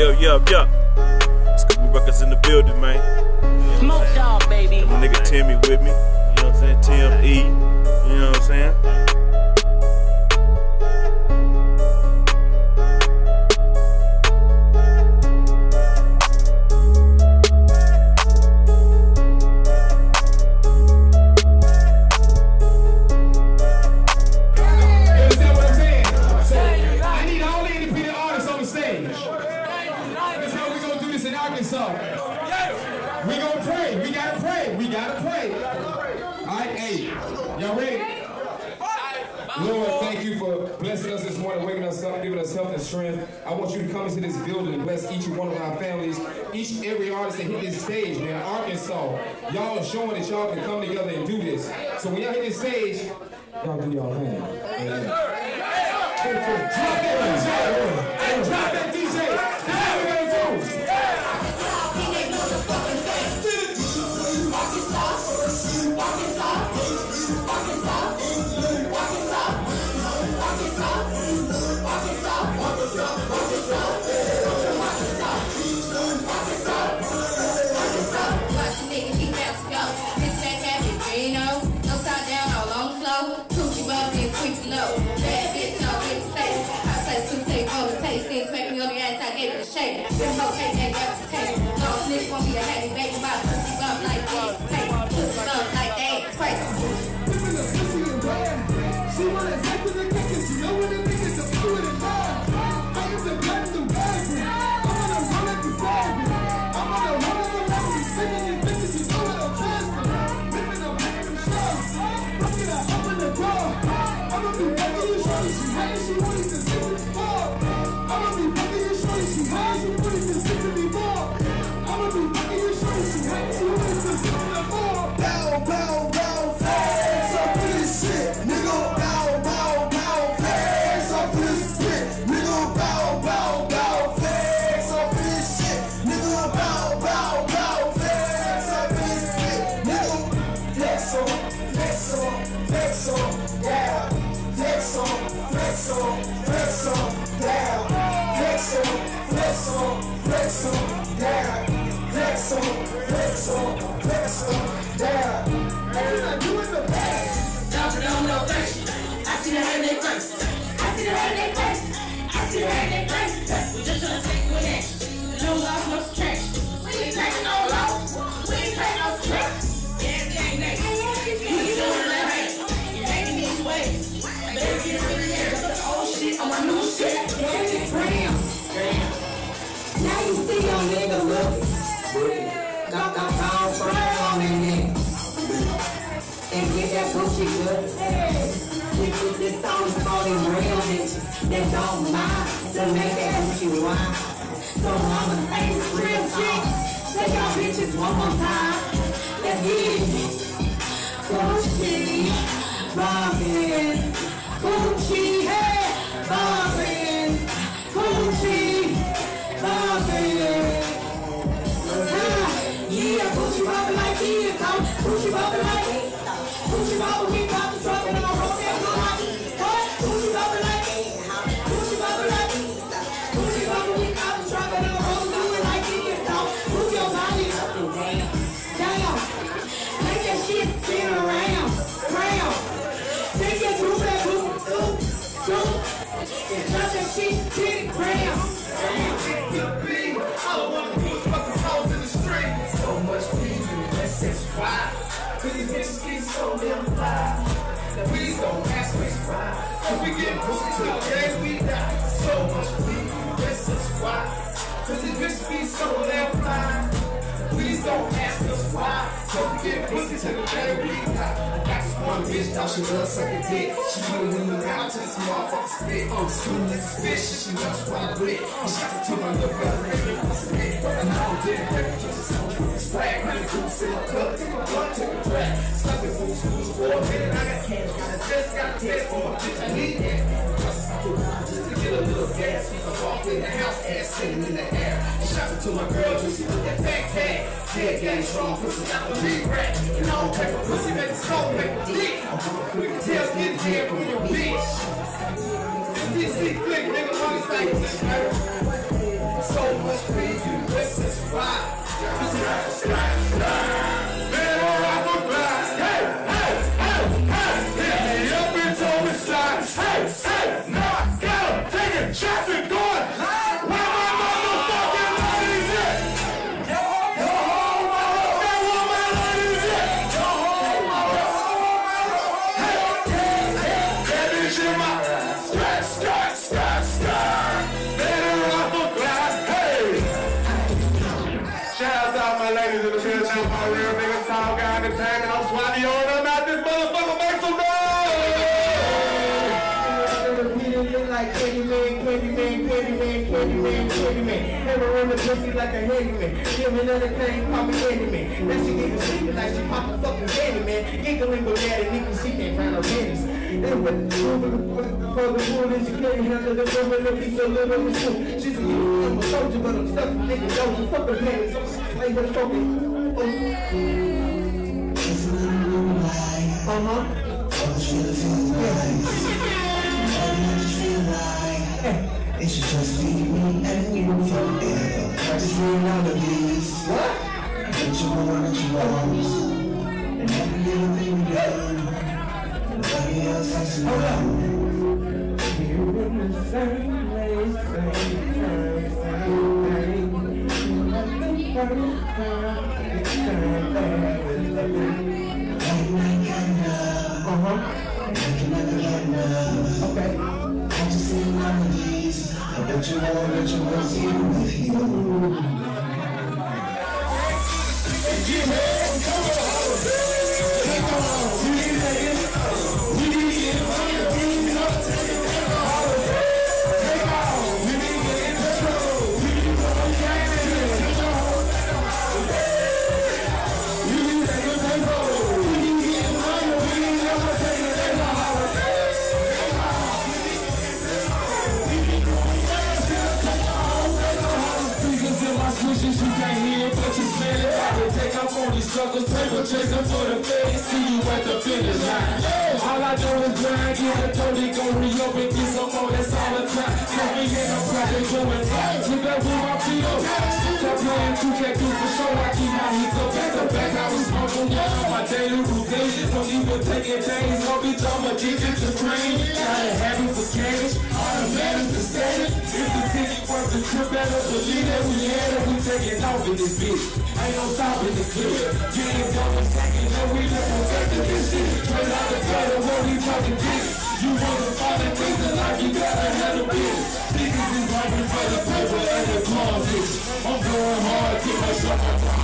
Yo, yo, yo. Scooby Records in the building, man. Smoke y'all, baby. My nigga Timmy with me. You know what I'm saying? Tim E. You know what I'm saying? Arkansas. We gonna pray. We gotta pray. We gotta pray. All right, hey, y'all ready? Lord, thank you for blessing us this morning, waking us up, giving us health and strength. I want you to come into this building and bless each and one of our families, each every artist that hit this stage, man. Arkansas, y'all are showing that y'all can come together and do this. So when y'all hit this stage, y'all do y'all thing. Amen. Drop that DJ. Hey, drop that I gave it shake. Them hoes take that got the taste. Long snitch won't be a happy baby. My Flex on, flex on, flex on, yeah. And I do it the best. Jumping on no face. I see the hate in their face. I see the hate in their face. I see the hate in their face. We just tryna take with action. No love, no subtraction. We ain't taking no loss. We ain't taking no subtraction. Yeah, ain't that. You doing that. You making these waves. Better get rid of that. The old shit on my new shit. Yeah, it's. Now you see your nigga looking. Got the pound from on in there. And get that Gucci good. We put this on for them real bitches that don't mind to make that Gucci wine. So I'ma say this real shit. Take y'all bitches one more time. Let's get it. Gucci, Robin, shit to the ground. I wanna fucking hoes in the street. So much these bitches so damn fly. Don't we get till the day we die. So much these bitches be so damn fly. Please don't ask us why. Cause we get pussy till the we. I got this one bitch, thought she loves sucking dick. She when we around to this motherfucker spit. Oh, soon as suspicious, she knows what I. And shout out to my little brother, nigga, what's it? I know that every just so swag, honey, goose in a cup, take a blunt, take a drag. Stuck in food schools for a minute, I got cash, got a test, got a test for my bitch, I need that. Just to get a little gas. We can walk in the house, ass sitting in the air. And shout out to my girl, Juicy, with that fat tag. Head game strong, pussy got the big rack. And don't for pussy, make it soul, make it dick. I'm gonna quick get head from your bitch. Is quick, nigga, like this. So much. This like Candyman, Candyman, Candyman, Candyman, Candyman. Never run the pussy like a handyman. Give me another thing, call me Candyman. Now she get sleeping like she pop a fucking Candyman. Giggling but mad at Nikki, she can't find no panties. Then what the for the is she can't handle the woman that be so little and soon. She's a little I'm a soldier, but I'm stuck. Nigga, don't you fuck her panties. Like her fucking. Uh-huh. It should just be me and you forever. Practicing all of these. What? What you want, what you want. And every little thing we do. Nobody else has to know. We're in the same place, same time, same thing. Like the first time, it's time with loving. Bet you want, bet you you with you. Suckers, paper chasing for the face. See you at the finish line. All I do is grind, get a Tony, go re-up get some more, that's all the time. Me get a project going right. Look up with my feet up. Stop playing 2K do for show, I keep my heat up back to back. I was smoking of my daily routine. Don't even take it days, hope bitch, I'm addicted to cream. Got a habit for cash, automatic to status. If the ticket worth the trip, better believe that we had it, we taking off in this bitch. Ain't no stopping the clip. Getting double stacking, no we just protecting this shit. Straight out the gutter, what we talking dick. You wanna find a reason like you gotta have a bitch. Niggas is hungry for the paper and the closet. I'm going hard, get my shot,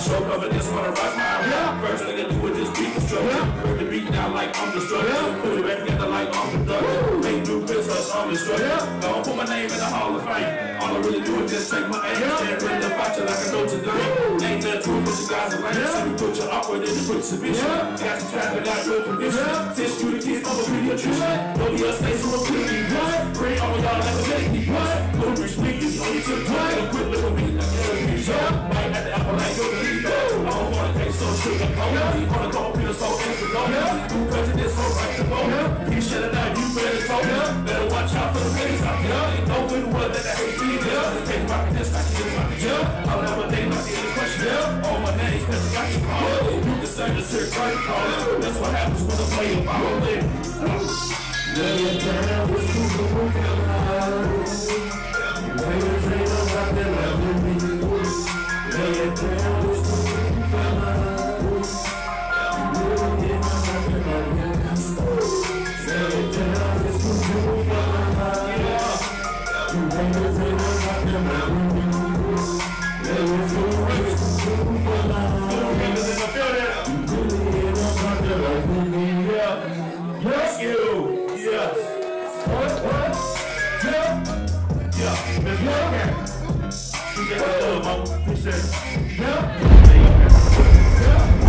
Show up and just wanna rise my album. First thing I do is just beat the structure. Break the beat down like I'm the structure. Put it back together like I'm the productive. Make new business, I'm the structure. Don't put my name in the Hall of Fame. All I really do is just take my aim. Stand ready to fight you like a Notre Dame. Ain't that true, put you guys in lane. So you put your awkward in the quick submission. Got some time, but got good condition. Since you the kids, I'm a pediatrician. Know your space, I'm a pediatrician. Bring all of y'all like a baby. Little rich niggas, on your tip, talk a quick little beat like a baby. Right at the apple like a baby. I don't wanna take so sugar, cold. Wanna go up here so antidote. Do prejudice, so right to vote. You shut it down, you better talk. Better watch out for the face out there. Ain't no good word that I hate be there. Take rockin' this, can get rockin' jail. I'll never name like any question. All my names, cause I got you called. You can say this here, try to call it. That's what happens when I play a violin. Yes, you. Yes. What? What? Yeah. Yeah. Go. Appreciate the love, mama. Appreciate it. Yeah. There you go. Yeah.